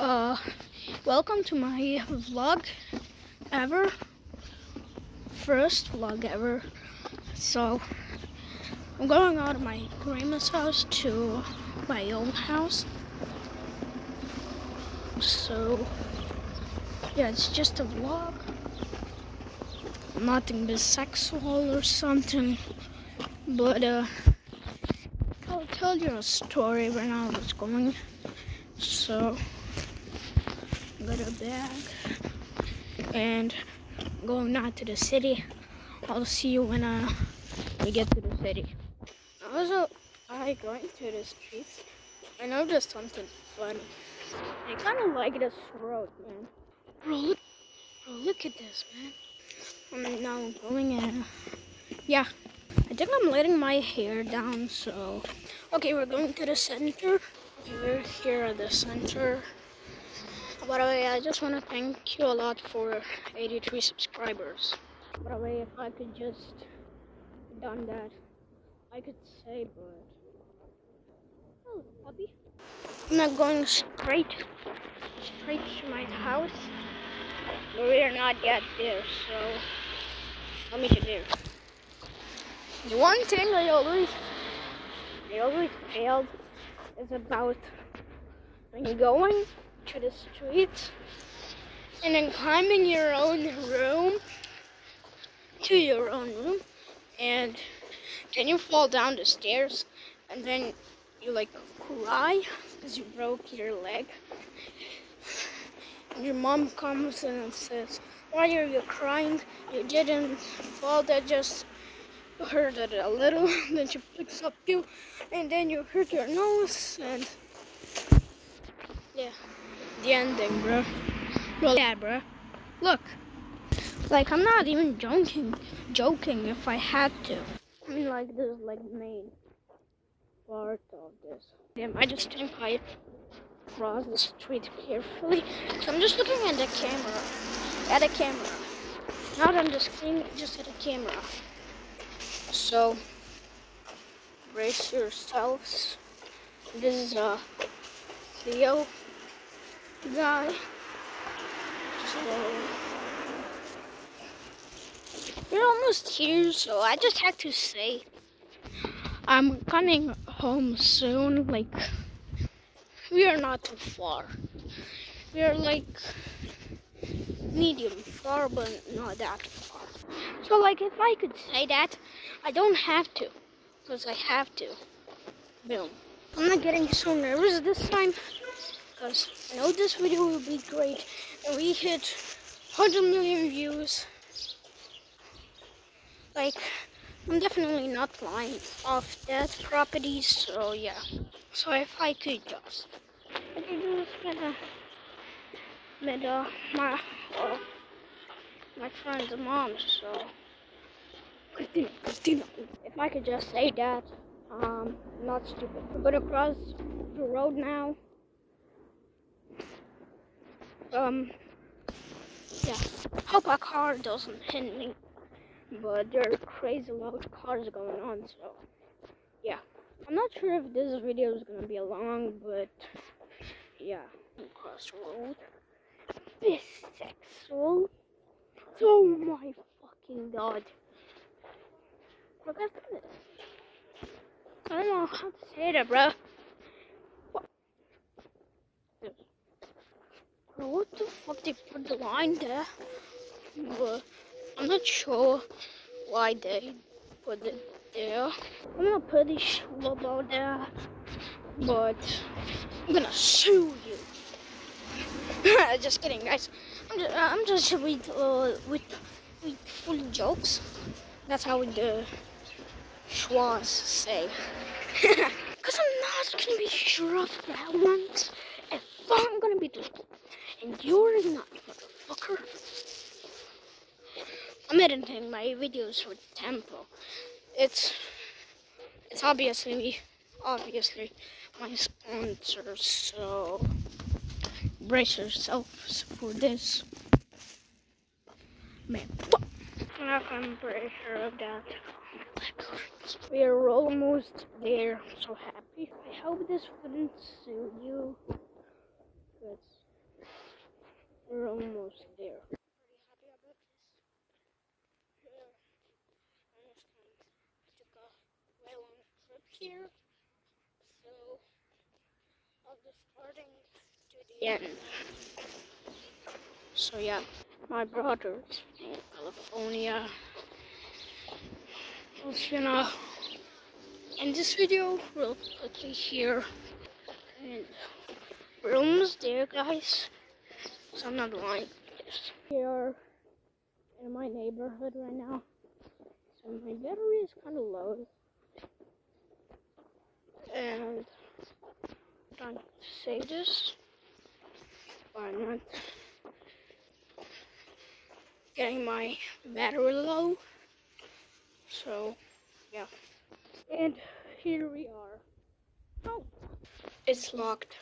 Uh, welcome to my vlog ever. First vlog ever. So, I'm going out of my grandma's house to my own house. So, yeah, it's just a vlog. Nothing but sexual or something. But, uh, I'll tell you a story when I was going. So, a bag and going out to the city. I'll see you when uh, we get to the city. Also, I going to the streets. I noticed something funny. I kind of like this road, man. Bro, look, bro, look at this, man. I'm now going in. Yeah, I think I'm letting my hair down, so. Okay, we're going to the center. We're here at the center. By the way, I just want to thank you a lot for 83 subscribers. By the way, if I could just done that, I could say, but oh, puppy. I'm not going straight, straight to my house, but we are not yet there. So let me get there. The one thing I always, I always failed is about when you're going to the street and then climbing your own room to your own room. And then you fall down the stairs and then you like cry because you broke your leg. And your mom comes and says why are you crying? You didn't fall. That just hurt it a little. Then she picks up you and then you hurt your nose and yeah the ending, bro. Bro, yeah, bro. Look. Like, I'm not even joking, joking if I had to. I mean, like, this is, like, main part of this. Damn, I just think I cross the street carefully. So I'm just looking at the camera. At the camera. Not on the screen, just at the camera. So, brace yourselves. This is, uh, Theo guy. So we're almost here, so I just had to say I'm coming home soon. Like we are not too far. We are like medium far, but not that far. So like if I could say that, I don't have to, because I have to. Boom. I'm not getting so nervous this time because I know this video will be great and we hit 100 million views. Like, I'm definitely not flying off that property, so yeah. So if I could just, I could just get a, with uh, my, uh, my friend's mom, so. Christina, Christina. If I could just say that, um, not stupid. We're gonna cross the road now um, yeah, hope a car doesn't hit me, but there are crazy loud cars going on, so, yeah. I'm not sure if this video is gonna be long, but, yeah, crossroad, bisexual, oh my fucking god. Look at this. I don't know how to say that, bruh. What the fuck they put the line there? But I'm not sure why they put it there. I'm not pretty sure about that, but I'm gonna sue you. just kidding, guys. I'm just, I'm just with uh, with with full jokes. That's how the schwas say. Cause I'm not gonna be sure of that once. If I'm gonna be the and you're not, motherfucker. I'm videos with Tempo. It's it's obviously obviously my sponsor, so brace yourselves for this. Man, I'm pretty sure of that. We are almost there. I'm so happy. I hope this wouldn't suit you. But We're almost there. Pretty happy about this. Yeah. Almost done. I took a very long trip here. So I'll be starting to the end. So yeah, my brother is from California. Was gonna end this video real quickly here. And we're almost there guys. So I'm not lying. We are in my neighborhood right now. So my battery is kind of low. And I'm save this. I'm not getting my battery low. So, yeah. And here we are. Oh, it's locked.